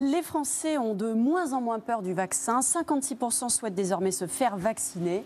Les Français ont de moins en moins peur du vaccin. 56% souhaitent désormais se faire vacciner.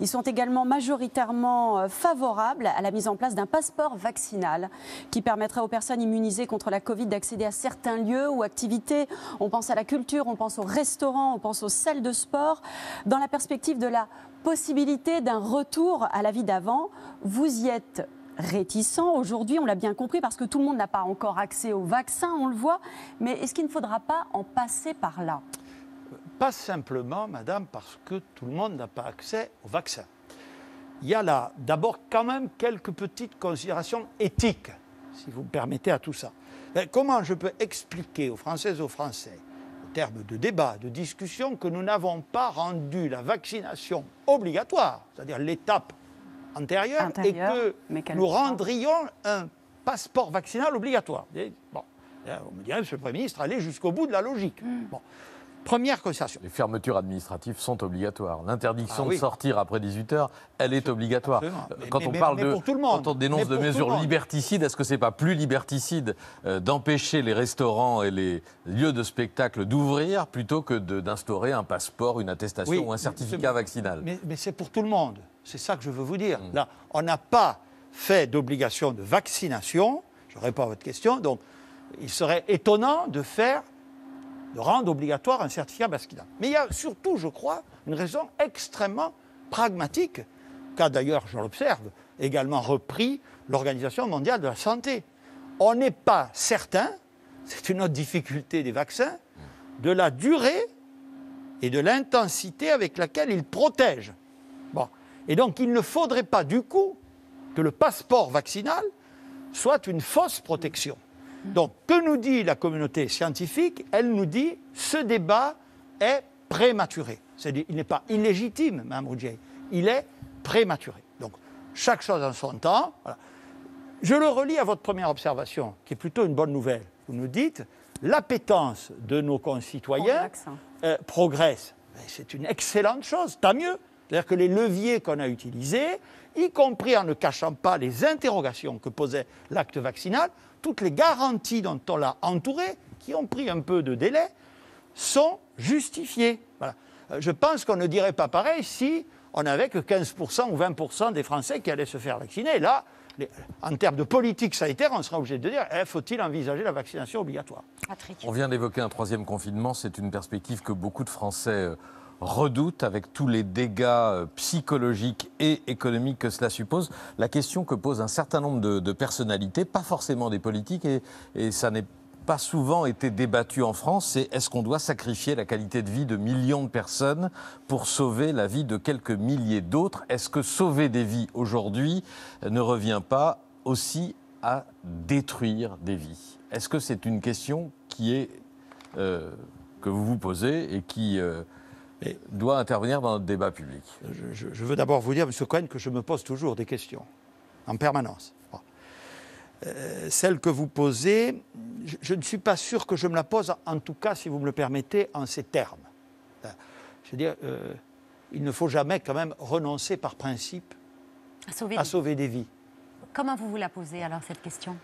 Ils sont également majoritairement euh, favorables à la mise en place d'un passeport vaccinal qui permettrait aux personnes immunisées contre la Covid d'accéder à certains lieux ou activités. On pense à la culture, on pense aux restaurants, on pense aux salles de sport. Dans la perspective de la possibilité d'un retour à la vie d'avant, vous y êtes réticent aujourd'hui, on l'a bien compris, parce que tout le monde n'a pas encore accès au vaccin, on le voit. Mais est-ce qu'il ne faudra pas en passer par là? Pas simplement, madame, parce que tout le monde n'a pas accès au vaccin. Il y a là, d'abord, quand même quelques petites considérations éthiques, si vous me permettez, à tout ça. comment je peux expliquer aux Françaises aux Français, en termes de débat, de discussion, que nous n'avons pas rendu la vaccination obligatoire, c'est-à-dire l'étape antérieure, et que nous rendrions un passeport vaccinal obligatoire. Bon, on me dirait, Monsieur le Premier ministre, allez jusqu'au bout de la logique. Hmm. Bon. Première constatation. Les fermetures administratives sont obligatoires. L'interdiction ah de sortir après 18 heures, elle est obligatoire. quand on parle de, quand on dénonce de mesures liberticides, est-ce que c'est pas plus liberticide euh, d'empêcher les restaurants et les lieux de spectacle d'ouvrir plutôt que d'instaurer un passeport, une attestation ou un certificat vaccinal? Mais, c'est pour tout le monde. C'est ça que je veux vous dire. Hmm. Là, on n'a pas fait d'obligation de vaccination. Je réponds à votre question. Donc, il serait étonnant de faire de rendre obligatoire un certificat vaccinal. Mais il y a surtout, je crois, une raison extrêmement pragmatique, qu'a d'ailleurs, je l'observe, également repris l'Organisation mondiale de la santé. On n'est pas certain, c'est une autre difficulté des vaccins, de la durée et de l'intensité avec laquelle ils protègent. Bon. Et donc, il ne faudrait pas, du coup, que le passeport vaccinal soit une fausse protection. Donc, que nous dit la communauté scientifique? Elle nous dit ce débat est prématuré. C'est-à-dire, il n'est pas illégitime, Mme Rougier, il est prématuré. Donc, chaque chose en son temps. Je le relis à votre première observation, qui est plutôt une bonne nouvelle. Vous nous dites, l'appétence de nos concitoyens euh, progresse. C'est une excellente chose, tant mieux. C'est-à-dire que les leviers qu'on a utilisés, y compris en ne cachant pas les interrogations que posait l'acte vaccinal, toutes les garanties dont on l'a entouré, qui ont pris un peu de délai, sont justifiées. Voilà. Euh, je pense qu'on ne dirait pas pareil si on n'avait que 15% ou 20% des Français qui allaient se faire vacciner. Là, en termes de politique sanitaire, on sera obligé de dire eh, faut-il envisager la vaccination obligatoire? On vient d'évoquer un troisième confinement. C'est une perspective que beaucoup de Français euh, redoute avec tous les dégâts euh, psychologiques et économiques que cela suppose. La question que pose un certain nombre de, personnalités, pas forcément des politiques, et, ça n'est pas souvent été débattu en France, c'est est-ce qu'on doit sacrifier la qualité de vie de millions de personnes pour sauver la vie de quelques milliers d'autres? Est-ce que sauver des vies aujourd'hui ne revient pas aussi à détruire des vies? Est-ce que c'est une question qui est euh, que vous vous posez et qui euh, doit intervenir dans notre débat public. Je, veux d'abord vous dire, M. Cohen, que je me pose toujours des questions, en permanence. Euh, celle que vous posez, je, ne suis pas sûr que je me la pose, en tout cas, si vous me le permettez, en ces termes. Euh, je veux dire, euh, il ne faut jamais quand même renoncer par principe à sauver, des vies. Comment vous vous la posez alors, cette question?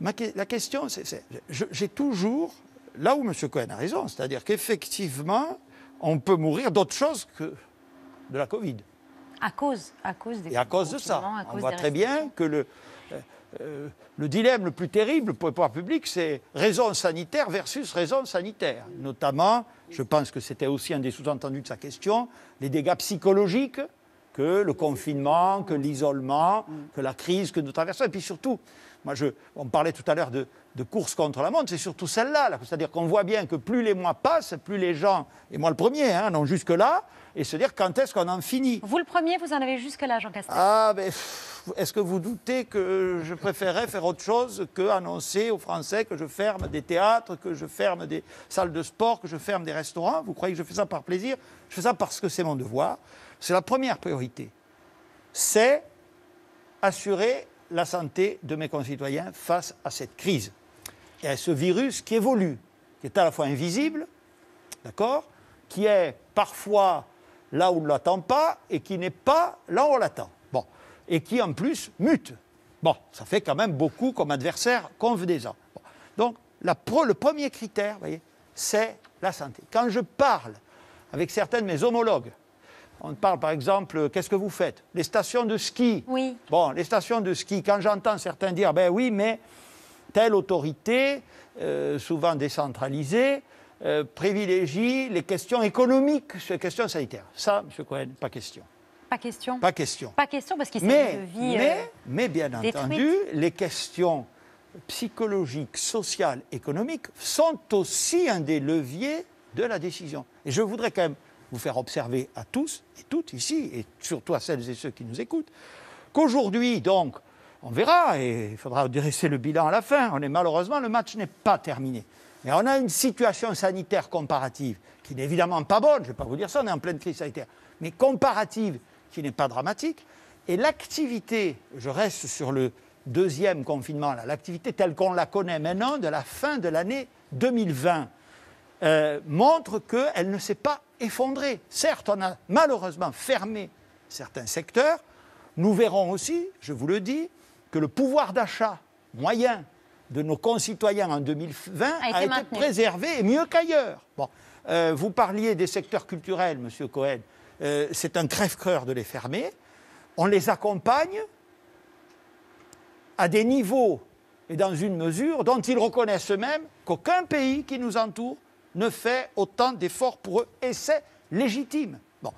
La question, c'est, j'ai toujours, là où M. Cohen a raison, c'est-à-dire qu'effectivement, on peut mourir d'autre chose que de la Covid. À cause, à cause des Et à cause de ça. on voit très bien que le, euh, euh, le dilemme le plus terrible pour le pouvoir public, c'est raison sanitaire versus raison sanitaire. Notamment, je pense que c'était aussi un des sous-entendus de sa question, les dégâts psychologiques que le confinement, que l'isolement, que la crise que nous traversons. Et puis surtout, moi je, on parlait tout à l'heure de, de course contre la montre, c'est surtout celle-là. -là, C'est-à-dire qu'on voit bien que plus les mois passent, plus les gens, et moi le premier, hein, non jusque-là, et se dire quand est-ce qu'on en finit. Vous le premier, vous en avez jusque-là, Jean Castex? Ah, mais est-ce que vous doutez que je préférerais faire autre chose que annoncer aux Français que je ferme des théâtres, que je ferme des salles de sport, que je ferme des restaurants? Vous croyez que je fais ça par plaisir? Je fais ça parce que c'est mon devoir. C'est la première priorité. C'est assurer la santé de mes concitoyens face à cette crise et à ce virus qui évolue, qui est à la fois invisible, d'accord, qui est parfois là où on ne l'attend pas et qui n'est pas là où on l'attend. Bon, et qui en plus mute. Bon, ça fait quand même beaucoup comme adversaire convenez-en. Donc, le premier critère, c'est la santé. Quand je parle avec certains de mes homologues, on parle par exemple, qu'est-ce que vous faites? Les stations de ski. Oui. Bon, les stations de ski, quand j'entends certains dire, ben oui, mais telle autorité, euh, souvent décentralisée, euh, privilégie les questions économiques sur les questions sanitaires. Ça, M. Cohen, pas question. Pas question. Pas question. Pas question parce qu'il s'agit de vie. mais, euh, mais bien détruite. entendu, les questions psychologiques, sociales, économiques sont aussi un des leviers de la décision. Et je voudrais quand même vous faire observer à tous et toutes ici, et surtout à celles et ceux qui nous écoutent, qu'aujourd'hui, donc, on verra, et il faudra dresser le bilan à la fin, on malheureusement, le match n'est pas terminé. Mais on a une situation sanitaire comparative qui n'est évidemment pas bonne, je ne vais pas vous dire ça, on est en pleine crise sanitaire, mais comparative qui n'est pas dramatique. Et l'activité, je reste sur le deuxième confinement, l'activité telle qu'on la connaît maintenant de la fin de l'année 2020, euh, montre qu'elle ne s'est pas effondrée. Certes, on a malheureusement fermé certains secteurs. Nous verrons aussi, je vous le dis, que le pouvoir d'achat moyen de nos concitoyens en 2020 A été maintenu. préservé et mieux qu'ailleurs. Bon, euh, vous parliez des secteurs culturels, Monsieur Cohen. Euh, c'est un crève-cœur de les fermer. On les accompagne à des niveaux et dans une mesure dont ils reconnaissent eux-mêmes qu'aucun pays qui nous entoure ne fait autant d'efforts pour eux. Et c'est légitime. Bon.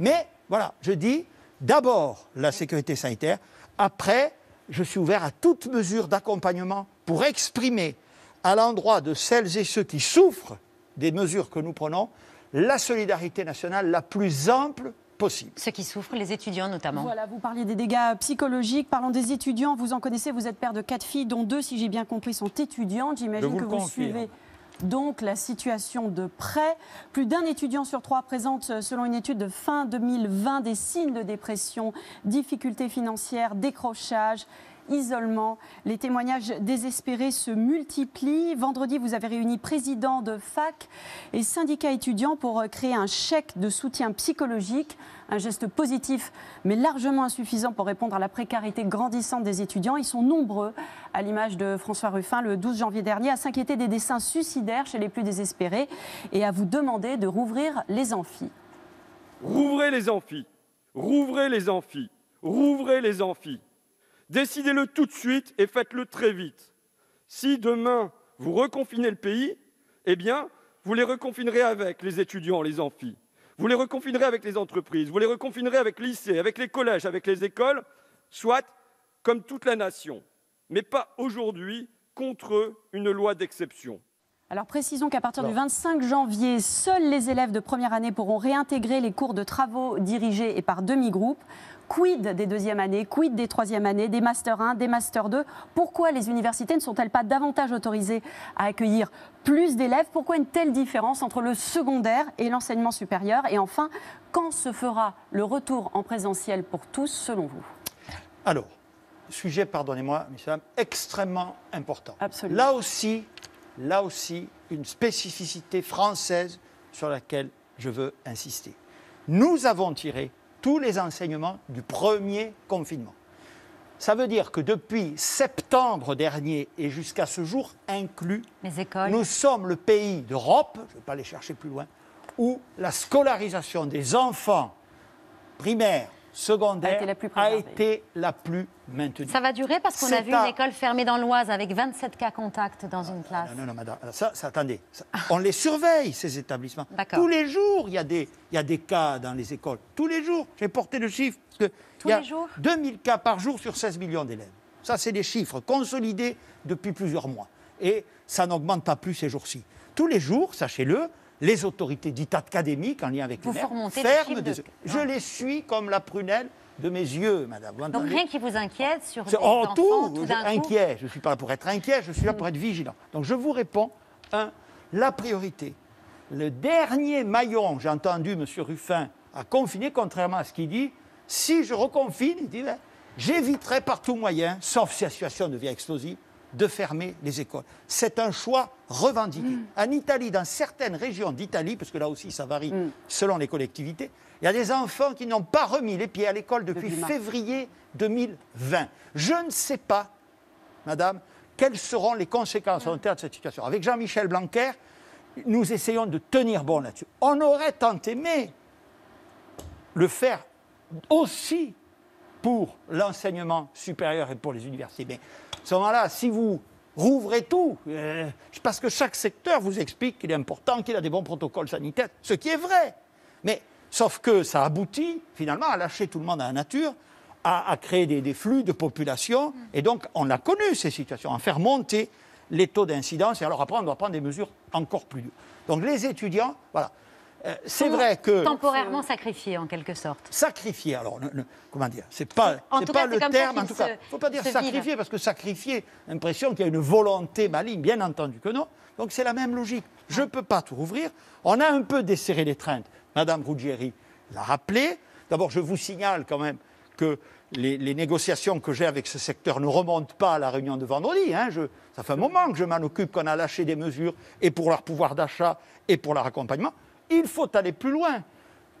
Mais voilà, je dis d'abord la sécurité sanitaire, après, je suis ouvert à toute mesure d'accompagnement pour exprimer à l'endroit de celles et ceux qui souffrent des mesures que nous prenons la solidarité nationale la plus ample possible. Ceux qui souffrent, les étudiants notamment. Voilà, vous parliez des dégâts psychologiques. Parlons des étudiants. Vous en connaissez, vous êtes père de quatre filles, dont deux, si j'ai bien compris, sont étudiantes. J'imagine que vous confirme. suivez donc la situation de près. Plus d'un étudiant sur trois présente, euh, selon une étude de fin 2020, des signes de dépression, difficultés financières, décrochage. Isolement, les témoignages désespérés se multiplient. Vendredi, vous avez réuni présidents de fac et syndicats étudiants pour euh, créer un chèque de soutien psychologique, un geste positif mais largement insuffisant pour répondre à la précarité grandissante des étudiants. Ils sont nombreux, à l'image de François Ruffin le 12 janvier dernier, à s'inquiéter des dessins suicidaires chez les plus désespérés et à vous demander de rouvrir les amphis. Rouvrez les amphis, rouvrez les amphis, rouvrez les amphis. Décidez-le tout de suite et faites-le très vite. Si demain vous reconfinez le pays, eh bien, vous les reconfinerez avec les étudiants, les amphis. Vous les reconfinerez avec les entreprises, vous les reconfinerez avec les lycées, avec les collèges, avec les écoles, soit comme toute la nation, mais pas aujourd'hui contre une loi d'exception. Alors précisons qu'à partir du 25 janvier, seuls les élèves de première année pourront réintégrer les cours de travaux dirigés et par demi-groupe. Quid des deuxièmes années, quid des troisièmes années, des Master 1, des Master 2 Pourquoi les universités ne sont-elles pas davantage autorisées à accueillir plus d'élèves? Pourquoi une telle différence entre le secondaire et l'enseignement supérieur? Et enfin, quand se fera le retour en présentiel pour tous selon vous? Alors, sujet, pardonnez-moi, messieurs, extrêmement important. Absolument. Là aussi, là aussi, une spécificité française sur laquelle je veux insister. Nous avons tiré tous les enseignements du premier confinement. Ça veut dire que depuis septembre dernier et jusqu'à ce jour inclus, nous sommes le pays d'Europe, je ne vais pas aller chercher plus loin, où la scolarisation des enfants primaires, secondaires, A été la plus a préservée. été la plus maintenue. Ça va durer parce qu'on a vu à- une école fermée dans l'Oise avec 27 cas contacts dans une classe. Non, non, non, madame. Ça, ça, attendez. Ça- on les surveille, ces établissements. Tous les jours, il y, a des, il y a des cas dans les écoles. Tous les jours. J'ai porté le chiffre. parce que Tous il y a les jours 2000 cas par jour sur 16 millions d'élèves. Ça, c'est des chiffres consolidés depuis plusieurs mois. Et ça n'augmente pas plus ces jours-ci. Tous les jours, sachez-le, les autorités dites académiques, en lien avec Vous les ferment de- des- Je les suis comme la prunelle de mes yeux, madame. Donc rien qui vous inquiète sur des en enfants tout, tout coup inquiet. Je ne suis pas là pour être inquiet, je suis là pour être vigilant. Donc je vous réponds, un, la priorité. Le dernier maillon, j'ai entendu M. Ruffin, a confiné, contrairement à ce qu'il dit, si je reconfine, il dit, ben, j'éviterai par tout moyen, sauf si la situation devient explosive, de fermer les écoles. C'est un choix revendiqué. En Italie, dans certaines régions d'Italie, parce que là aussi ça varie selon les collectivités, il y a des enfants qui n'ont pas remis les pieds à l'école depuis Depuis février 2020. Je ne sais pas, madame, quelles seront les conséquences en termes de cette situation. Avec Jean-Michel Blanquer, nous essayons de tenir bon là-dessus. On aurait tant aimé le faire aussi pour l'enseignement supérieur et pour les universités. Mais à ce moment-là, si vous rouvrez tout, euh, parce que chaque secteur vous explique qu'il est important, qu'il a des bons protocoles sanitaires, ce qui est vrai. Mais sauf que ça aboutit finalement à lâcher tout le monde à la nature, à, à créer des, des flux de population. Et donc, on a connu ces situations, à faire monter les taux d'incidence. Et alors après, on doit prendre des mesures encore plus dures. Donc les étudiants, voilà. Euh, c'est vrai que Temporairement sacrifié, en quelque sorte. sacrifier, alors, ne- ne- comment dire, c'est pas, c'est pas cas, le terme, en tout cas. se- Il ne faut pas dire vive. parce que sacrifier, l'impression qu'il y a une volonté maligne, bien entendu que non. Donc c'est la même logique. Je ne peux pas tout rouvrir. On a un peu desserré les traintes. Madame Ruggieri l'a rappelé. D'abord, je vous signale quand même que les, les négociations que j'ai avec ce secteur ne remontent pas à la réunion de vendredi. hein. Je- ça fait un moment que je m'en occupe, qu'on a lâché des mesures, et pour leur pouvoir d'achat, et pour leur accompagnement. Il faut aller plus loin.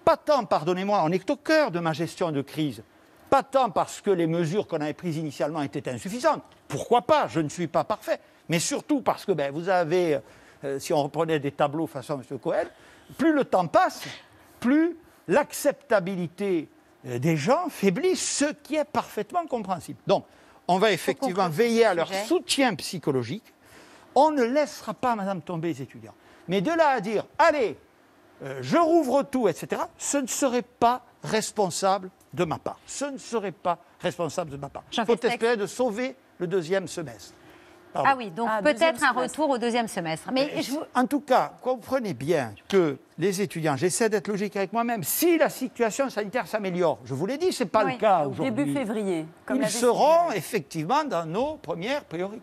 Pas tant, pardonnez-moi, on est au cœur de ma gestion de crise. Pas tant parce que les mesures qu'on avait prises initialement étaient insuffisantes. Pourquoi pas? Je ne suis pas parfait. Mais surtout parce que ben, vous avez, euh, si on reprenait des tableaux façon M. Cohen, plus le temps passe, plus l'acceptabilité euh, des gens faiblit, ce qui est parfaitement compréhensible. Donc, on va effectivement veiller à leur sujet. soutien psychologique. On ne laissera pas, Madame, tomber les étudiants. Mais de là à dire, allez, euh, je rouvre tout, etc., ce ne serait pas responsable de ma part. Ce ne serait pas responsable de ma part. Il faut espérer de sauver le deuxième semestre. Pardon. Ah oui, donc Ah, peut-être un retour au deuxième semestre. Mais je. En tout cas, comprenez bien que les étudiants, j'essaie d'être logique avec moi-même, si la situation sanitaire s'améliore, je vous l'ai dit, ce n'est pas Oui. le cas aujourd'hui. Début février. comme Ils seront effectivement dans nos premières priorités.